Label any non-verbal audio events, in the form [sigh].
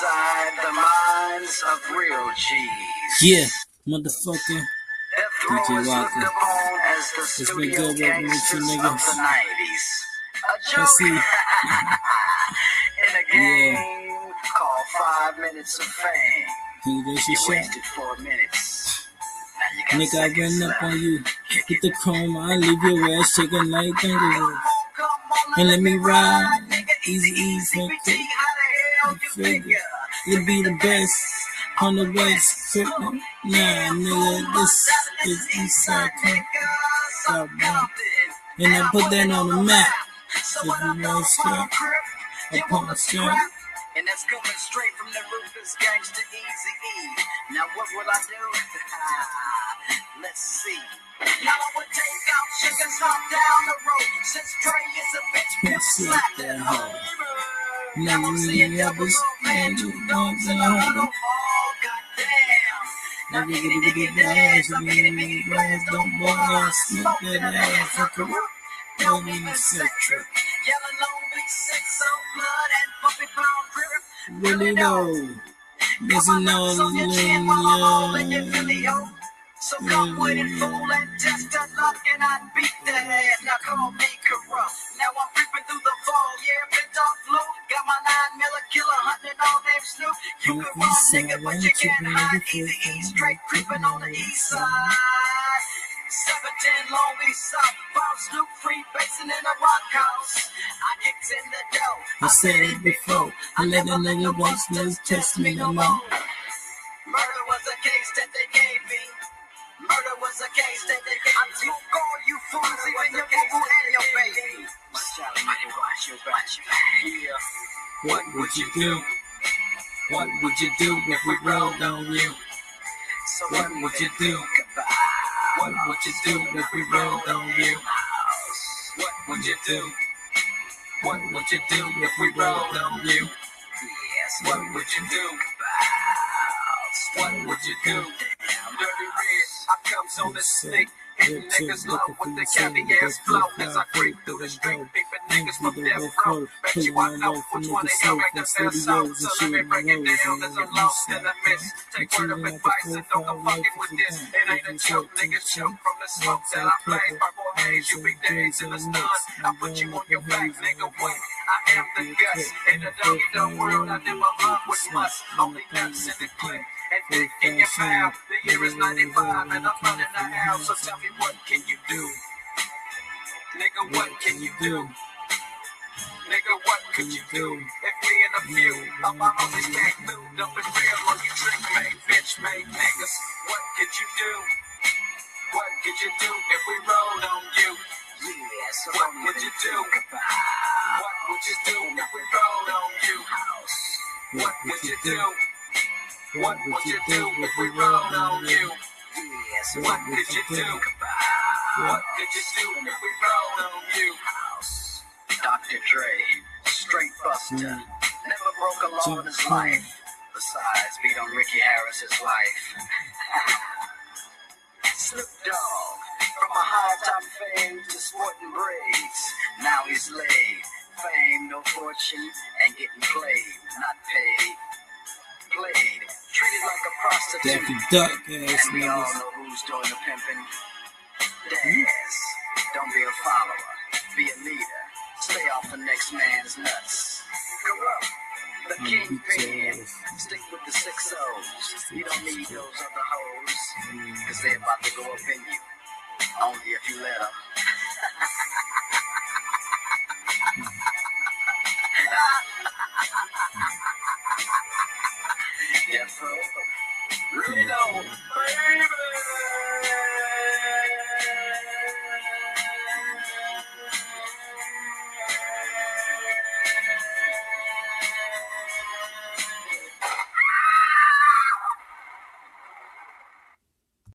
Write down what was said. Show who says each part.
Speaker 1: inside the minds of real G's.
Speaker 2: Yeah, motherfucker. DJ
Speaker 1: Row is looked
Speaker 2: Walker.
Speaker 1: upon as the
Speaker 2: It's been good working with you
Speaker 1: gangsters
Speaker 2: niggas.
Speaker 1: the 90s. A
Speaker 2: Let's see. [laughs]
Speaker 1: in a game called Five Minutes of Fame.
Speaker 2: You do
Speaker 1: You
Speaker 2: shit shot.
Speaker 1: wasted four minutes. Now you got
Speaker 2: Nigga, I up on you. Get the chrome, I leave your ass shaking like kangaroo. And let me ride. Easy, easy, quick. Figure. You be the best on the west. Cripple. Nah, nigga, this is Eastside. Southbound. And I put that on the map. If you want strap, upon strap.
Speaker 1: And that's coming straight from the Rufus gangster Easy E. Now what will I do? [laughs] Let's see. Now I would take out chickens stop down the road. Since Trey is a bitch, pimp
Speaker 2: Slap that
Speaker 1: that
Speaker 2: hoe. Now
Speaker 1: I'm seeing doubles on man, two dogs in a huddle. Now
Speaker 2: Nigga,
Speaker 1: any
Speaker 2: nigga,
Speaker 1: nigga
Speaker 2: nigga,
Speaker 1: dance, I'm any
Speaker 2: nigga,
Speaker 1: big
Speaker 2: nigga,
Speaker 1: brands, don't
Speaker 2: nigga,
Speaker 1: smoke that ass,
Speaker 2: ass, fuck
Speaker 1: corrupt.
Speaker 2: Don't say
Speaker 1: trip. Yellow long bleach, sex so blood and puppy pound grip.
Speaker 2: Really though.
Speaker 1: On I'm all Philly,
Speaker 2: yeah.
Speaker 1: So come with it, fool, and test your luck, and I beat that ass. Now call me corrupt. Now Snoop. You
Speaker 2: On
Speaker 1: can
Speaker 2: the
Speaker 1: run,
Speaker 2: east
Speaker 1: nigga,
Speaker 2: side,
Speaker 1: but
Speaker 2: I'm
Speaker 1: you can't
Speaker 2: tripping
Speaker 1: hide.
Speaker 2: nigga,
Speaker 1: Easy
Speaker 2: full
Speaker 1: E,
Speaker 2: time.
Speaker 1: straight creeping on the east side. 710 Long Beach South, found Snoop free basing in a rock house. I kicked in the dough.
Speaker 2: I said it before. I let a nigga watch me test me no more.
Speaker 1: Murder was a case that they gave me. Murder was a case that they gave me. I took all you fools, even your boo boo and your baby. Watch out, watch your back. Yeah.
Speaker 2: What would you do? What would you do if we rolled on you? What would you do? What would you do if we rolled on you? What would you do? What would you do if we rolled on you?
Speaker 1: Yes,
Speaker 2: What would you do? What would you do?
Speaker 1: Dirty red, I comes on the stick. Hitting niggas low with the caviar flow as I creep through the street, niggas from death row. Bet you I know which one of y'all make them feel so. So let me break it down I'm lost in the mist. Take word of advice and don't go fucking with this. It ain't a joke, niggas choke from the smoke that I blaze. Purple haze, you be days in the sun. I put you on your back, nigga, wait. I am the guts in the doggy dog world. I never hung with must. Only nuts in the clip. And dick in your mouth. The year is 95 and I'm running the house. So tell me what can you do? Nigga, what can you do? Nigga, what could you do? Mm-hmm. If me and a few of my homies came through, dumping real on you trick made, bitch made niggas. What could you do? What could you do if we rolled on you? Yeah, so what would you do? What would you do if we rolled on you? What would you do? What would you do if we rolled on you? Yes, what could you do? What could you do if we rolled on you? Dr. Dre, straight buster, never broke a law in his life. Besides, beat on Ricky Harris's wife. [laughs] Snoop Dogg, from a high top fame to sporting braids. Now he's laid. Fame, no fortune, and getting played, not paid. Played, treated like a prostitute.
Speaker 2: Daffy Duck
Speaker 1: And we all know who's doing the pimping. The
Speaker 2: beat your
Speaker 1: kingpin.
Speaker 2: ass.
Speaker 1: Stick with the six O's. You don't need those other hoes. Cause they're about to go up in you. Only if you let them. yeah, bro. Really baby.